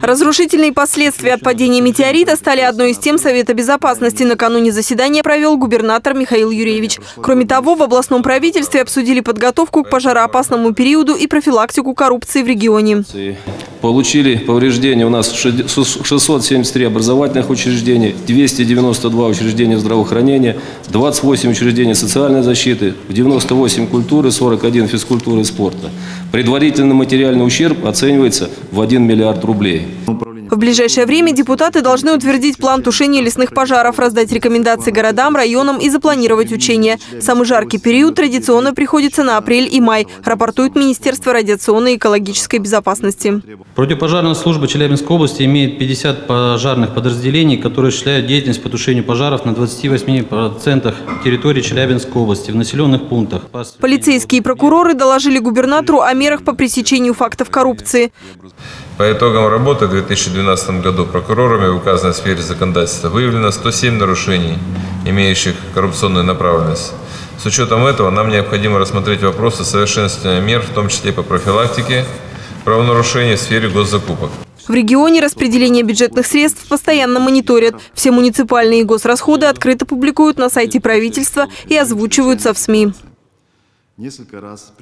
Разрушительные последствия от падения метеорита стали одной из тем Совета безопасности. Накануне заседания провел губернатор Михаил Юрьевич. Кроме того, в областном правительстве обсудили подготовку к пожароопасному периоду и профилактику коррупции в регионе. Получили повреждения у нас 673 образовательных учреждений, 292 учреждения здравоохранения, 28 учреждений социальной защиты, 98 культуры, 41 физкультуры и спорта. Предварительный материальный ущерб оценивается в 1 миллиард рублей. В ближайшее время депутаты должны утвердить план тушения лесных пожаров, раздать рекомендации городам, районам и запланировать учения. Самый жаркий период традиционно приходится на апрель и май, рапортует Министерство радиационной и экологической безопасности. Противопожарная служба Челябинской области имеет 50 пожарных подразделений, которые осуществляют деятельность по тушению пожаров на 28% территории Челябинской области в населенных пунктах. Полицейские и прокуроры доложили губернатору о мерах по пресечению фактов коррупции. По итогам работы в 2012 году прокурорами в указанной сфере законодательства выявлено 107 нарушений, имеющих коррупционную направленность. С учетом этого нам необходимо рассмотреть вопросы совершенствования мер, в том числе по профилактике правонарушений в сфере госзакупок. В регионе распределение бюджетных средств постоянно мониторят. Все муниципальные госрасходы открыто публикуют на сайте правительства и озвучиваются в СМИ. Несколько раз